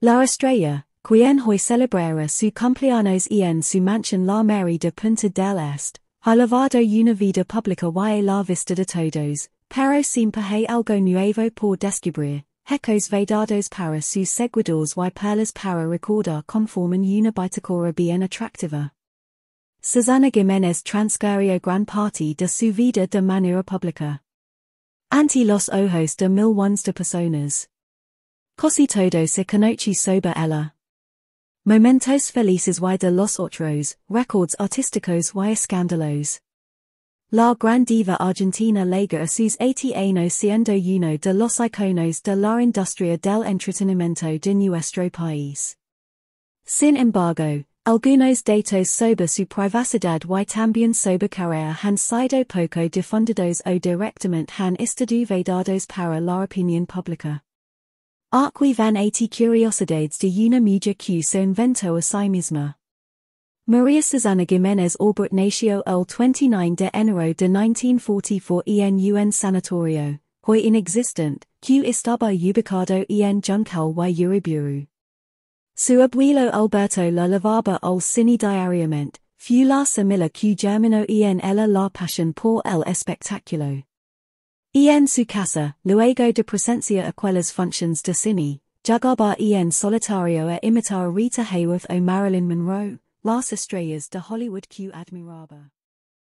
La Estrella, quien hoy celebrara su cumpleaños en su mansión La Mary de Punta del Este, ha lavado una vida pública y la vista de todos, pero siempre hay algo nuevo por descubrir. Hecos vedados para sus seguidores y perlas para recordar conforman una bitácora bien atractiva. Susana Giménez transcurrió gran parte de su vida de manera pública. Ante los ojos de mil ones de personas. Casi todo se conoce sobre ella. Momentos felices y de los otros, records artísticos y escándalos. La gran diva argentina lega a sus 80 años siendo uno de los iconos de la industria del entretenimiento de nuestro país. Sin embargo, algunos datos sobre su privacidad y también sobre carrera han sido poco difundidos o directamente han estado vedados para la opinión pública. Arqui van 80 curiosidades de una mujer que se inventó a sí misma. Maria Susana Giménez Aubert nació el 29 de enero de 1944 en un sanatorio, hoy inexistent, que estaba ubicado en Juncal y Uriburu. Su abuelo Alberto la lavaba al cine diariamente, fu la semilla que germinó en ella la pasión por el espectáculo. En su casa, luego de presencia aquellas functions de cine, jugaba en solitario a imitar Rita Hayworth o Marilyn Monroe, las estrellas de Hollywood que admiraba.